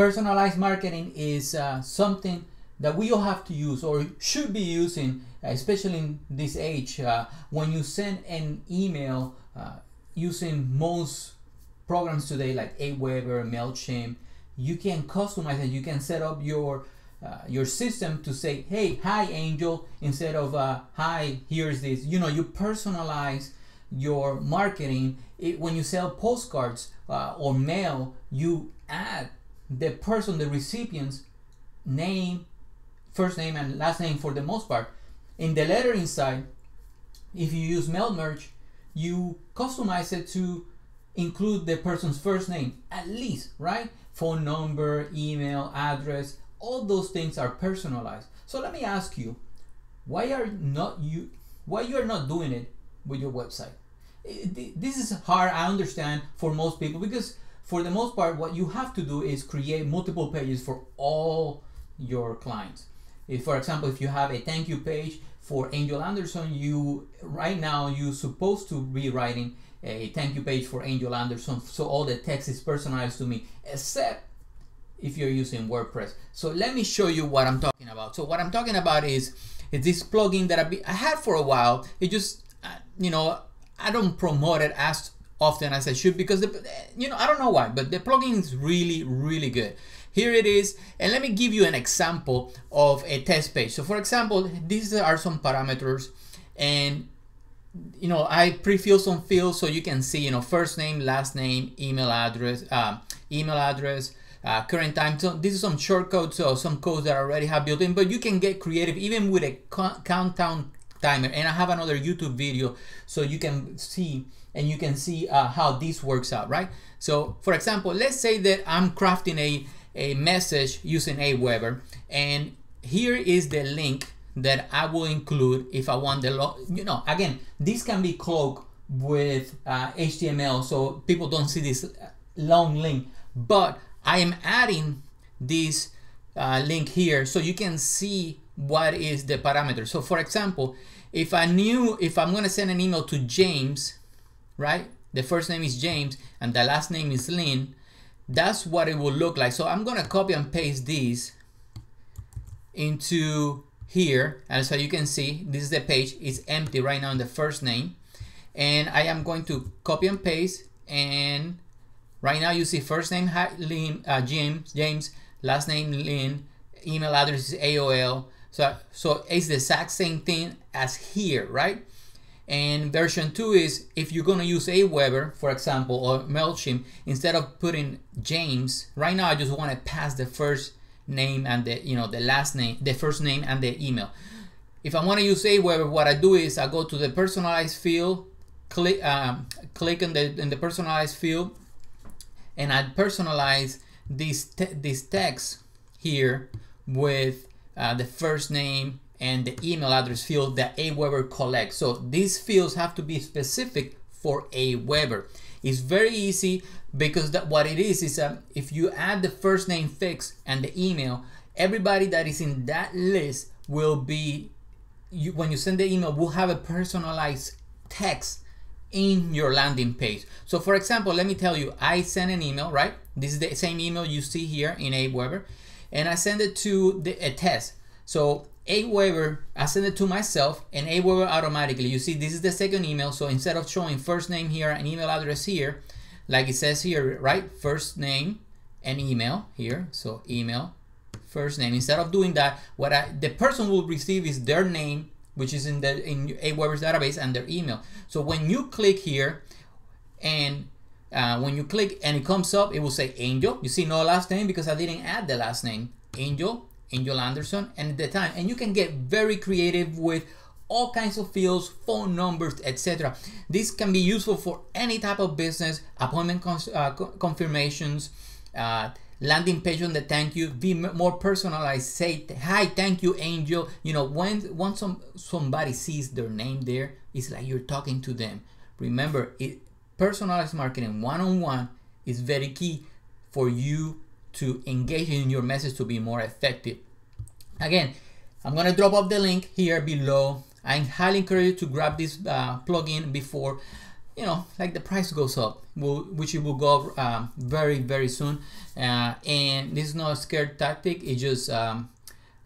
personalized marketing is uh, something that we all have to use or should be using, especially in this age. Uh, when you send an email uh, using most programs today like Aweber, Mailchimp, you can customize it. You can set up your uh, your system to say, "Hey, hi, Angel," instead of uh, "Hi, here's this." You know, you personalize your marketing. It, when you sell postcards uh, or mail, you add the person, the recipient's name, first name and last name for the most part. In the letter inside, if you use mail merge, you customize it to include the person's first name at least, right? Phone number, email, address, all those things are personalized. So let me ask you, why are not you why you are not doing it with your website? This is hard, I understand, for most people because for the most part, what you have to do is create multiple pages for all your clients. If, for example, if you have a thank you page for Angel Anderson, you right now you're supposed to be writing a thank you page for Angel Anderson, so all the text is personalized to me, except if you're using WordPress. So let me show you what I'm talking about. So what I'm talking about is, is this plugin that been, I had for a while. It just, uh, you know, I don't promote it as often as I should because the, you know I don't know why, but the plugin is really really good. Here it is, and let me give you an example of a test page. So for example, these are some parameters, and you know I pre-fill some fields so you can see you know first name, last name, email address, uh, email address. Uh, current time. So this is some shortcodes, so some codes that I already have built in, but you can get creative even with a countdown timer. And I have another YouTube video so you can see and you can see uh, how this works out, right? So for example, let's say that I'm crafting a, a message using Aweber and here is the link that I will include if I want the, you know, again, this can be cloaked with uh, HTML so people don't see this long link, but I am adding this uh, link here so you can see what is the parameter. So for example, if I knew, if I'm gonna send an email to James, right? The first name is James and the last name is Lynn. That's what it will look like. So I'm gonna copy and paste these into here. And so you can see, this is the page, it's empty right now in the first name. And I am going to copy and paste and right now you see first name Lynn, uh, James, James, last name Lynn, email address is AOL. So, so it's the exact same thing as here, right? And version 2 is if you're going to use Aweber, for example, or MailChimp, instead of putting James, right now I just want to pass the first name and the, you know, the last name, the first name and the email. If I want to use Aweber, what I do is I go to the personalized field, click, um, click in the, in the personalized field, and I personalize this, te this text here with uh, the first name and the email address field that Aweber collects. So these fields have to be specific for Aweber. It's very easy because that what it is is um, if you add the first name fix and the email, everybody that is in that list will be you, when you send the email will have a personalized text in your landing page. So for example, let me tell you, I send an email, right? This is the same email you see here in Aweber, and I send it to the, a test. So Aweber, I send it to myself and Aweber automatically. You see, this is the second email. So instead of showing first name here and email address here, like it says here, right? First name and email here. So email, first name. Instead of doing that, what I, the person will receive is their name, which is in the in Aweber's database and their email. So when you click here and uh, when you click and it comes up, it will say Angel. You see no last name because I didn't add the last name. Angel Angel Anderson and the time and you can get very creative with all kinds of fields, phone numbers, etc. This can be useful for any type of business, appointment uh, confirmations, uh, landing page on the thank you, be more personalized. Say hi, thank you, Angel. You know, when once some somebody sees their name there, it's like you're talking to them. Remember, it, personalized marketing one on one is very key for you to engage in your message to be more effective. Again, I'm gonna drop off the link here below. I highly encourage you to grab this uh, plugin before you know like the price goes up which it will go um, very very soon uh, and this is not a scared tactic it's just um,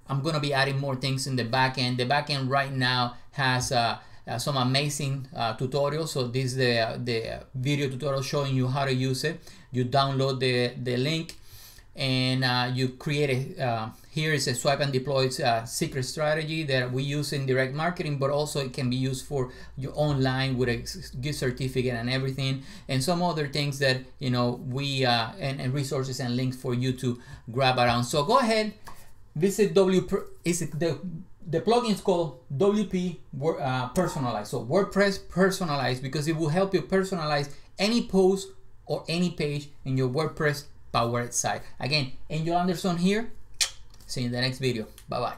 I'm gonna be adding more things in the back end the back end right now has uh, uh, some amazing uh, tutorials. So this is the, the video tutorial showing you how to use it. You download the, the link and uh, you create a uh, here is a swipe and deploy uh, secret strategy that we use in direct marketing but also it can be used for your online with a gift certificate and everything and some other things that you know we uh, and, and, resources and links for you to grab around. So go ahead visit w is the the plugin is called WP uh, personalized so WordPress personalized because it will help you personalize any post or any page in your WordPress powered site. Again, Angel Anderson here. See you in the next video. Bye bye.